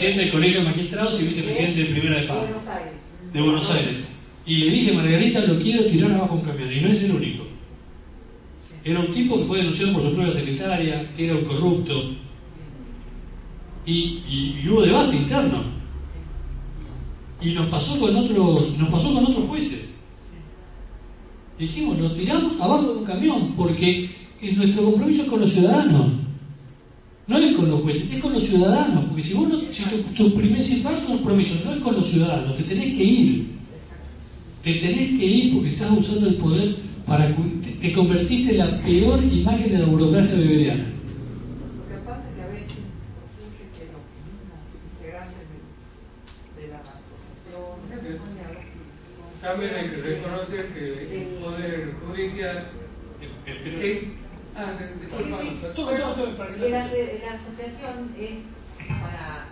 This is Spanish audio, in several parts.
presidente del Colegio de Magistrados y vicepresidente de Primera de Aires. De Buenos Aires. Y le dije, Margarita, lo quiero tirar abajo un camión. Y no es el único. Era un tipo que fue denunciado por su propia secretaria, era un corrupto. Y, y- y hubo debate interno. Y nos pasó con otros, nos pasó con otros jueces. Dijimos, lo tiramos abajo de un camión, porque nuestro compromiso es con los ciudadanos. No es con los jueces, es con los ciudadanos. Porque si vos no, si tu, tu principal compromiso no es con los ciudadanos, te tenés que ir. Te tenés que ir porque estás usando el poder para te, te convertiste en la peor imagen de la burocracia beberiana. Lo que pasa es que a veces ocurre que los mismos integrantes de, de la asociación, También hay que reconocer que el Poder Judicial es... Ah, de- de- Sí, sí. La, la- la asociación es para,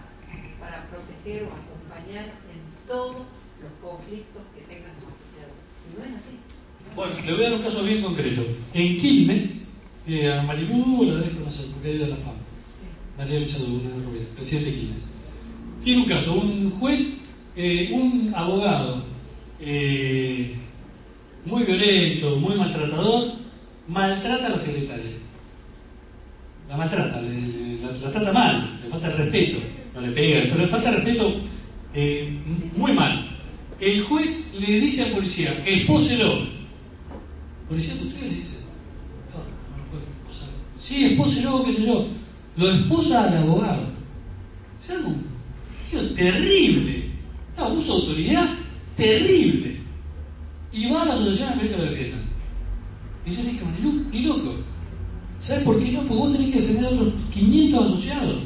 para proteger o acompañar en todos los conflictos que tengan los asociados. Y no es así. Bueno, le voy a dar un caso bien concreto. En Quilmes, eh, a Maribú la debes conocer porque es de la fama. María Luisa Luna Rubio, presidente de Quilmes. Tiene un caso, un juez, eh, un abogado eh, muy violento, muy maltratador, maltrata a la secretaria. La maltrata, la, la trata mal, le falta respeto, no le pega, pero le falta respeto eh, muy mal. El juez le dice al policía, espóselo. El policía, ¿usted le dice? No, no lo puede esposar. Sí, espóselo, qué sé yo. Lo esposa al abogado. Es algo tío, terrible. Un abuso de autoridad terrible. Y va a la asociación a pedir que lo defiendan. Y yo le dije, ni, lo- ni loco. ¿Sabes por qué no? Porque vos tenés que defender a otros 500 asociados.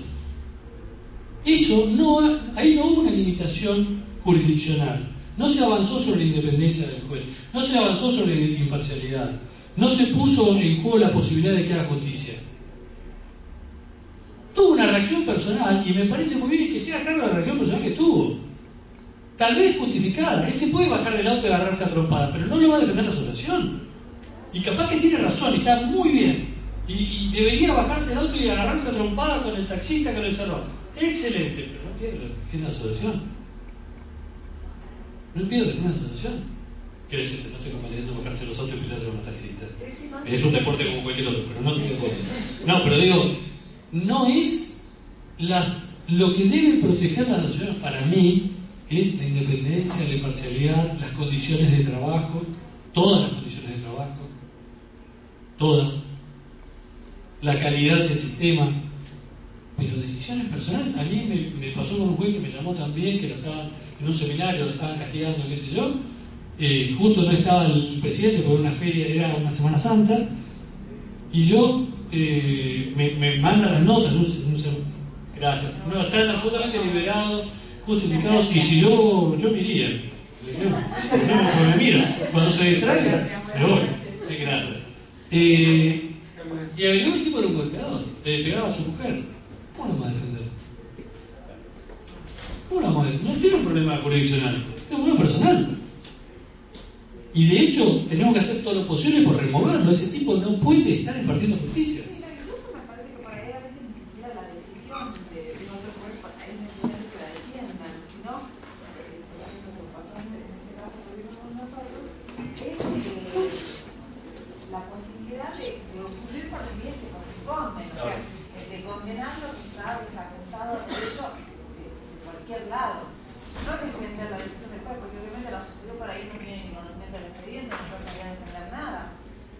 Eso no ha- ahí no hubo una limitación jurisdiccional. No se avanzó sobre la independencia del juez, no se avanzó sobre la imparcialidad, no se puso en juego la posibilidad de que haga justicia. Tuvo una reacción personal y me parece muy bien que sea cargo de la reacción personal que tuvo. Tal vez justificada. Él se puede bajar del auto y agarrarse a trompadas, pero no lo va a defender la asociación. Y capaz que tiene razón, está muy bien. Y, y debería bajarse del auto y agarrarse a trompadas con el taxista que lo encerró. Excelente, pero no quiere defender la asociación. No pido defender la asociación. Quiero decir, no estoy convalidando bajarse los autos y pelearse con los taxistas. Es un deporte como cualquier otro, pero no tiene cosas. No, pero digo, no es las, lo que debe proteger las asociaciones para mí es la independencia, la imparcialidad, las condiciones de trabajo, todas las condiciones de trabajo, todas, la calidad del sistema, pero decisiones personales, a mí me, pasó con un juez que me llamó también, que lo estaban en un seminario, lo estaban castigando, qué sé yo, eh, justo no estaba el presidente por una feria, era una Semana Santa, y yo eh, me, me manda las notas, no sé, gracias, no, están absolutamente liberados, justificados, y si yo, yo me iría, me miro, cuando se distraiga, me voy. Eh, y averiguó el tipo era un golpeador, le pegaba a su mujer, ¿cómo lo vamos a defender? ¿Cómo lo vamos a defender? No tiene un problema jurisdiccional, es un problema personal. Y de hecho, tenemos que hacer todo lo posible por removerlo. Ese tipo no puede estar impartiendo justicia. Mira, incluso me parece que por ahí a veces ni siquiera la decisión de, de otro juez es necesario que la defiendan, sino, eh, por ejemplo, lo que pasó en este caso que vimos con nosotros, es eh, la posibilidad de, de ocurrir por el bien que corresponde, o sea, eh, de condenar lo que está desacostado de hecho de, de cualquier lado. No defender la decisión del juez, porque obviamente la sociedad por ahí no tiene ni conocimiento del expediente, no puede salir a defender nada.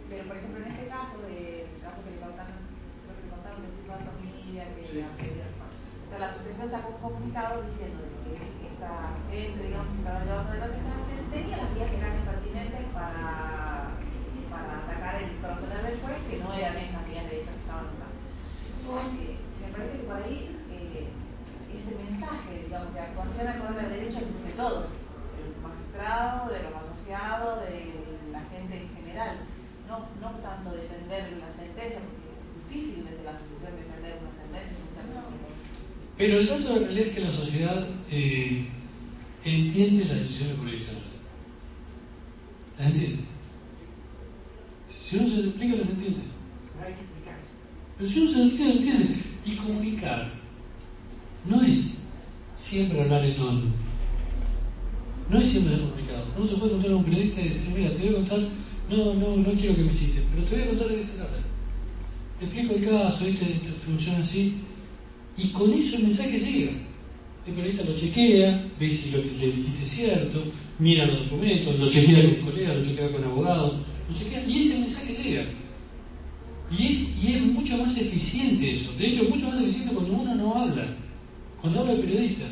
Pero, por ejemplo, en este caso, de, el caso que le contaron, lo que le contaron de tipo de familia, que Sí. hace, la asociación sacó un comunicado diciendo que esta gente, digamos, que estaba llevando adelante esta tenía las vías legales pertinentes para, para atacar el personal del juez, que no eran estas vías de hecho que estaban usando. Porque me parece que por ahí eh, ese mensaje, digamos, de actuación acorde al derecho de todos, del magistrado, de los asociados, de la gente en general, no, no tanto defender la sentencia, porque es difícil desde la asociación defender una sentencia. muchas veces. Pero el dato de la realidad es que la sociedad eh, entiende las decisiones jurisdiccionales. Las entiende. Si uno se las explica, las entiende. Pero hay que explicar. Pero si uno se las explica, las entiende. Y comunicar no es siempre hablar en on. No es siempre complicado. No se puede contar a un periodista y decir, mira, te voy a contar, no, no, no quiero que me cites, pero te voy a contar de qué se trata. Te explico el caso, este, funciona así. Y con eso el mensaje llega. El periodista lo chequea, ve si lo que le dijiste es cierto, mira los documentos, lo chequea con colegas, lo chequea con abogados, lo chequea, y ese mensaje llega. Y es, y es mucho más eficiente eso. De hecho, es mucho más eficiente cuando uno no habla, cuando habla el periodista.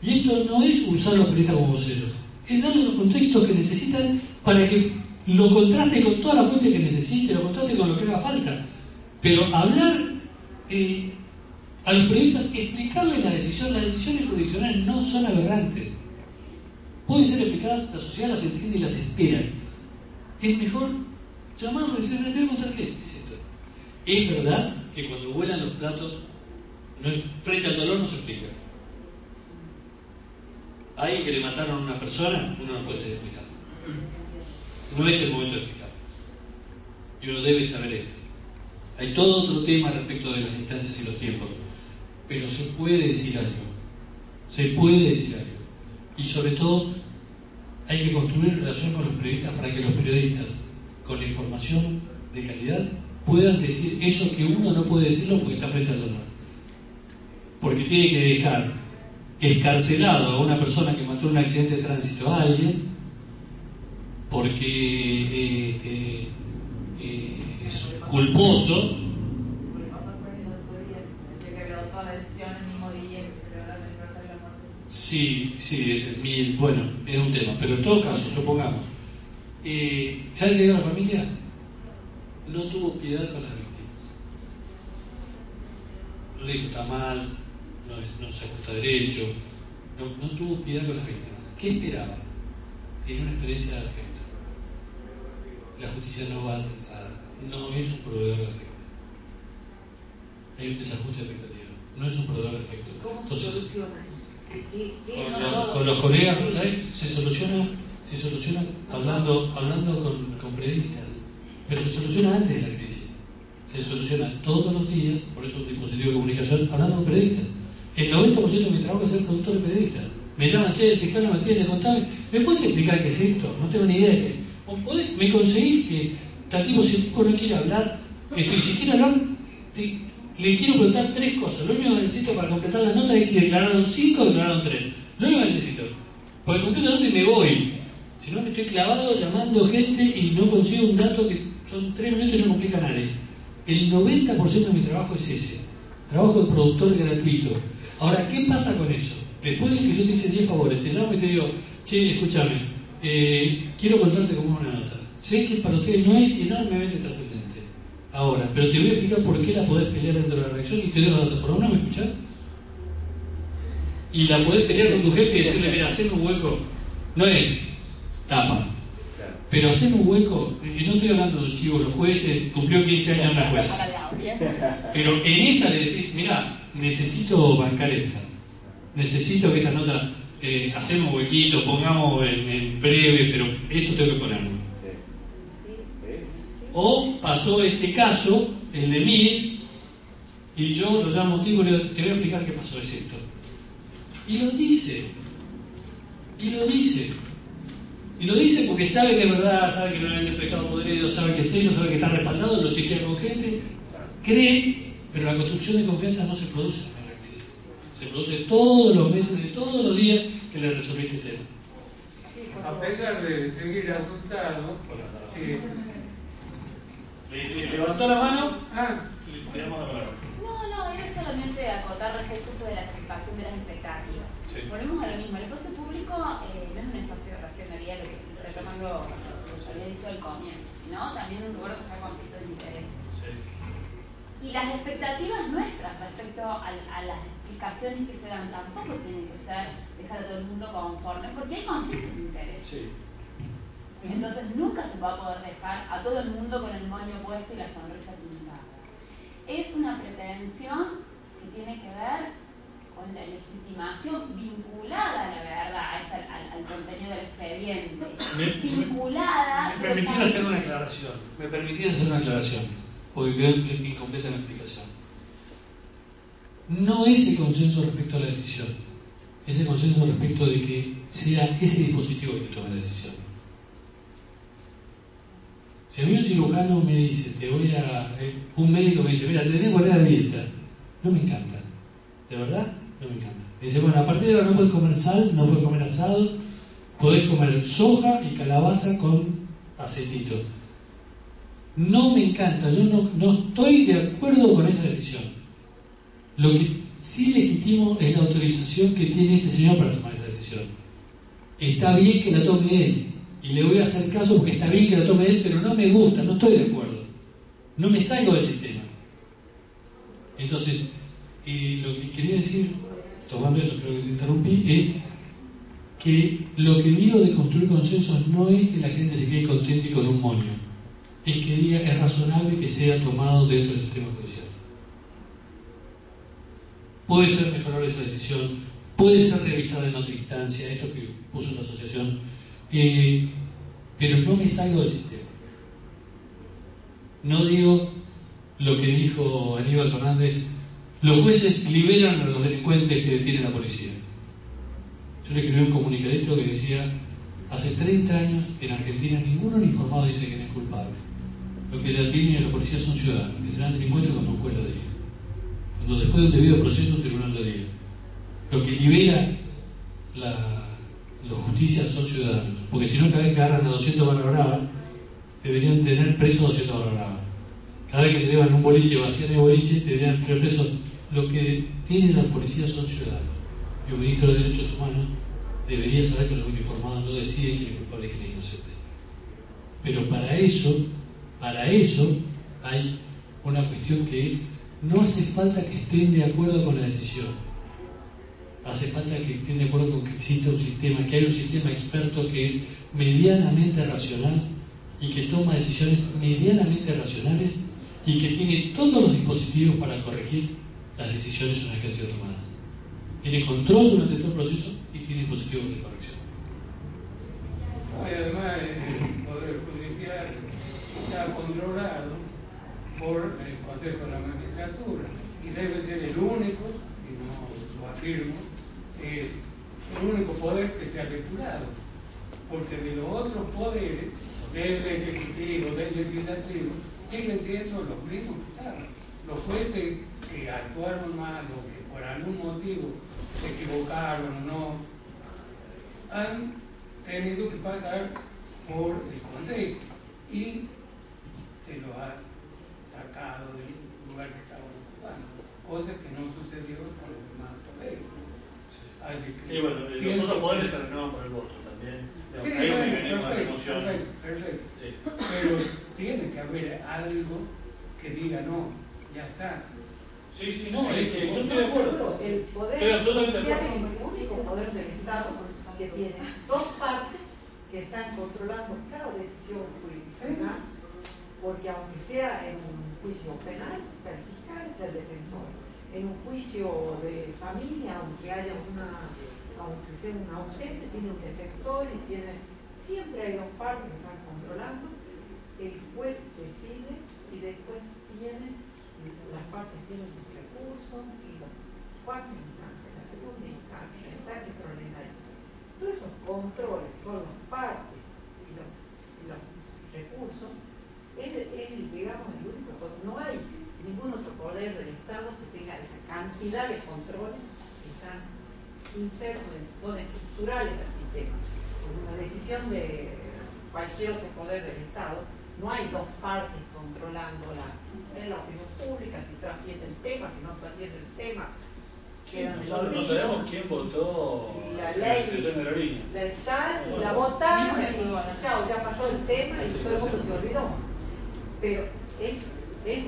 Y esto no es usar los periodistas como voceros, es darle los contextos que necesitan para que lo contraste con toda la fuente que necesite, lo contraste con lo que haga falta. Pero hablar eh, a los periodistas, explicarles la decisión, las decisiones jurisdiccionales no son aberrantes. Pueden ser explicadas, la sociedad las entiende y las espera. Es mejor llamarlo y decirle, te voy a contar qué es, esto. Es verdad que cuando vuelan los platos, frente al dolor no se explica. Hay que le mataron a una persona, uno no puede ser explicado. No es el momento de explicar. Y uno debe saber esto. Hay todo otro tema respecto de las distancias y los tiempos, pero se puede decir algo. Se puede decir algo. Y sobre todo, hay que construir relación con los periodistas para que los periodistas, con la información de calidad, puedan decir eso que uno no puede decirlo porque está frente al dolor. Porque tiene que dejar escarcelado a una persona que mató en un accidente de tránsito a alguien, porque eh, eh, es culposo. Sí, sí, es mil, bueno, es un tema, pero en todo caso, supongamos, eh, ¿sabe qué la familia? No tuvo piedad con las víctimas. No le dijo está mal, no, no se ajusta derecho, no, no, tuvo piedad con las víctimas. ¿Qué esperaba? Tenía una experiencia de afecto. La justicia no va a no es un proveedor de afecto. Hay un desajuste de expectativa. No es un proveedor de afecto. ¿Cómo se soluciona? Con, los, con los colegas se soluciona, se soluciona hablando, hablando con, con periodistas. Pero se soluciona antes de la crisis. Se soluciona todos los días, por eso un dispositivo de comunicación, hablando con periodistas. El 90% de mi trabajo es ser productor de periodistas. Me llaman, che, el fiscal atiende, contame. ¿Me puedes explicar qué es esto? No tengo ni idea de qué es. ¿O podés, me conseguís que Tal tipo, si no quiere hablar, este, si quiere hablar, le quiero preguntar tres cosas. Lo único que necesito para completar la nota es si declararon cinco o declararon tres. Lo único que necesito. Porque completo y me voy. Si no, me estoy clavado llamando gente y no consigo un dato que son tres minutos y no complica a nadie. El 90% de mi trabajo es ese. Trabajo de productor gratuito. Ahora, ¿qué pasa con eso? Después de que yo te hice 10 favores, te llamo y te digo, che, escúchame, eh, quiero contarte cómo una nota. Sé que para ustedes no es enormemente trascendente. Ahora, pero te voy a explicar por qué la podés pelear dentro de la reacción y te doy los datos. ¿Por una me escuchás? Y la podés pelear con tu jefe y decirle, mira, haceme un hueco. No es tapa. Pero haceme un hueco, no estoy hablando de un chivo, los jueces, cumplió 15 años una jueza. Pero en esa le decís, mira, necesito bancar esta. Necesito que esta nota eh, hacemos huequito, pongamos en, en, breve, pero esto tengo que ponerlo. O pasó este caso, el de mí, y yo lo llamo tipo y le te voy a explicar qué pasó, es esto. Y lo dice. Y lo dice. Y lo dice porque sabe que es verdad, sabe que no hay pecado podrido, sabe que es ello, sabe que está respaldado, lo chequea con gente, cree, pero la construcción de confianza no se produce en la crisis. Se produce todos los meses, de todos los días que le resolviste el tema. A pesar de seguir asustado, eh, ¿Le, levantó la mano? Ah. Le damos la palabra. No, no, era solamente acotar respecto de la satisfacción de las expectativas. Sí. Volvemos a lo mismo. El espacio público eh, no es un espacio de racionalidad, lo que, retomando lo que había dicho al comienzo, sino también un lugar donde se conflicto de interés. Sí. Y las expectativas nuestras respecto a, a, las explicaciones que se dan tampoco tienen que ser dejar a todo el mundo conforme, porque hay conflictos de interés. Sí. Entonces nunca se va a poder dejar a todo el mundo con el moño puesto y la sonrisa pintada. Es una pretensión que tiene que ver con la legitimación vinculada a la verdad, al, contenido del expediente. vinculada. Me permitís hacer una aclaración. Me permitís hacer una aclaración, porque creo que es incompleta la explicación. No es el consenso respecto a la decisión. ese consenso respecto de que sea ese dispositivo el que tome la decisión. Si a mí un cirujano me dice, te voy a. Eh, un médico me dice, mira, te tenés que poner dieta, no me encanta. ¿De verdad? No me encanta. Dice, bueno, a partir de ahora no puedes comer sal, no puedes comer asado, podés comer soja y calabaza con aceitito. No me encanta, yo no, no estoy de acuerdo con esa decisión. Lo que sí legitimo es la autorización que tiene ese señor para tomar esa decisión. Está bien que la tome él, y le voy a hacer caso porque está bien que la tome él, pero no me gusta, no estoy de acuerdo. No me salgo del sistema. Entonces, eh, lo que quería decir, tomando eso, creo que te interrumpí, es que lo que digo de construir consensos no es que la gente se quede contenta y con un moño, es que diga es razonable que sea tomado dentro del sistema judicial. Puede ser mejorable esa decisión, puede ser revisada en otra instancia, esto que puso la asociación, eh, pero no me salgo del sistema. No digo lo que dijo Aníbal Fernández, los jueces liberan a los delincuentes que detiene la policía. Yo le escribí un comunicadito que decía, hace 30 años en Argentina ninguno uniformado dice que es culpable. Lo que detiene a la policía son ciudadanos, que serán delincuentes cuando un juez lo diga. Cuando después de un debido proceso un tribunal lo diga. Lo que libera la, justicia son ciudadanos. Porque si no, cada vez que agarran a 200 barra deberían tener presos 200 barra. Cada vez que se llevan un boliche, vacían el boliche, deberían tener presos. Lo que tienen las policías son ciudadanos y un ministro de Derechos Humanos debería saber que los uniformados no deciden quién es culpable y quién es inocente. Pero para eso, para eso hay una cuestión que es, no hace falta que estén de acuerdo con la decisión. Hace falta que estén de acuerdo con que exista un sistema, que haya un sistema experto que es medianamente racional y que toma decisiones medianamente racionales y que tiene todos los dispositivos para corregir las decisiones una vez que han sido tomadas tiene control durante todo el proceso y tiene dispositivos de corrección. además el Poder Judicial está controlado por el Consejo de la Magistratura y debe ser el único, si no lo afirmo, es el único poder que se ha depurado. Porque de los otros poderes, del Ejecutivo, del Legislativo, siguen siendo los mismos que estaban. Los jueces que actuaron mal o que por algún motivo se equivocaron o no, han tenido que pasar por el Consejo y se lo ha sacado del lugar que estaban ocupando, cosa que no sucedió con los demás poderes. Así que, sí, bueno, los otros poderes se renuevan por el voto también. Sí, hay un mecanismo de emoción. Perfecto, Sí. Pero tiene que haber algo que diga, no, ya está, Sí, sí, no, es yo estoy de acuerdo. El poder judicial es el único poder del Estado que tiene dos partes que están controlando cada decisión jurisdiccional, porque aunque sea en un juicio penal, está el fiscal, está el defensor. En un juicio de familia, aunque haya una, aunque sea una ausencia, tiene un defensor y tiene, siempre hay dos partes que están controlando. El juez decide y después tiene, las partes tienen recursos y los cuatro instancias, la segunda instancia, la instancia extraordinaria. Todos esos controles son las partes y los, recursos, es, digamos, el único, no hay ningún otro poder del Estado que tenga esa cantidad de controles que están insertos, en, son estructurales del sistema. Por una decisión de cualquier otro poder del Estado, no hay dos partes controlando la, la opinión pública, si trasciende el no el tema. nosotros no sabemos quién votó la ley la. Del SAL, la votaron y ya pasó el tema y todo el mundo se olvidó. Pero es, es,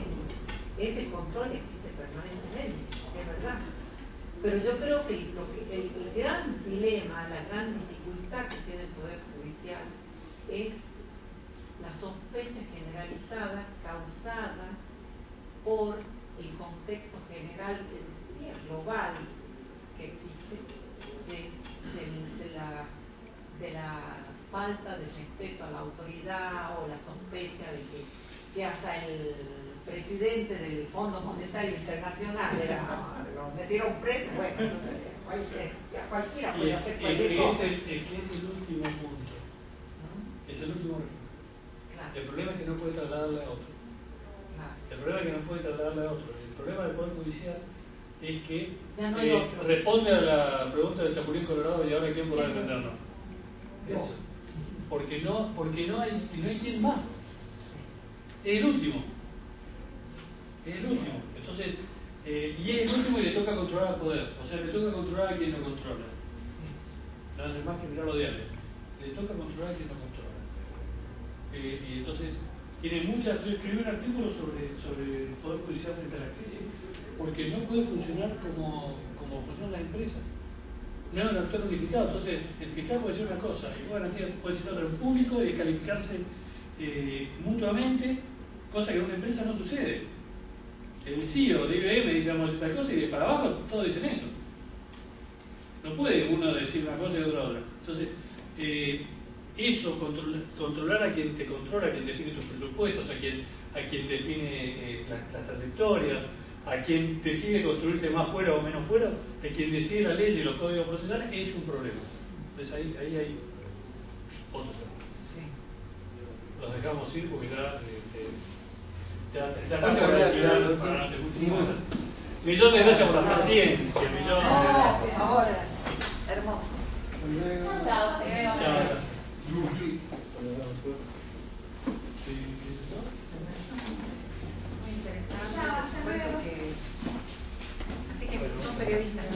ese control existe permanentemente, es verdad. Pero yo creo que, el gran dilema, la gran dificultad que tiene el Poder Judicial es la sospecha generalizada causada por el contexto general global que existe de, la, de la falta de respeto a la autoridad o la sospecha de que si hasta el presidente del Fondo Monetario Internacional era, lo metieron preso, bueno, cualquiera puede hacer cualquier cosa. Es, que es el último punto. Es el último El problema es que no puede trasladarle a otro. El problema es que no puede trasladarle a otro. El problema del Poder Judicial es que eh, responde a la pregunta del Chapulín Colorado y ahora quién podrá defendernos. Porque no, porque no hay, no hay quien más. Es el último. Es el último. Entonces, eh, y es el último y le toca controlar al poder. O sea, le toca controlar a quien no controla. No hace más que mirar los diarios. Le toca controlar a quien no controla. Eh, y entonces, tiene muchas. Yo escribí un artículo sobre, sobre el Poder Judicial frente a la crisis, porque no puede funcionar como, como funcionan las empresas. No es un actor unificado. Entonces, el fiscal puede decir una cosa y puede decir otra en público y descalificarse eh, mutuamente, cosa que en una empresa no sucede el CEO de IBM dice vamos a esta cosa y de para abajo todos dicen eso. No puede uno decir una cosa y otro otra. Entonces, eh, eso, controlar a quien te controla, a quien define tus presupuestos, a quien, a quien define eh, las, trayectorias, a quien decide construirte más fuera o menos fuera, a quien decide la ley y los códigos procesales, es un problema. Entonces ahí, ahí hay otro tema. Los dejamos ir porque ya... Eh, ya, ya estamos por alquilar para noche. Muchísimas gracias. Millón de gracias por la paciencia. Millón de gracias. Ahora, hermoso. Chao, chao. Chao, gracias. Muy interesante. Así que son periodistas.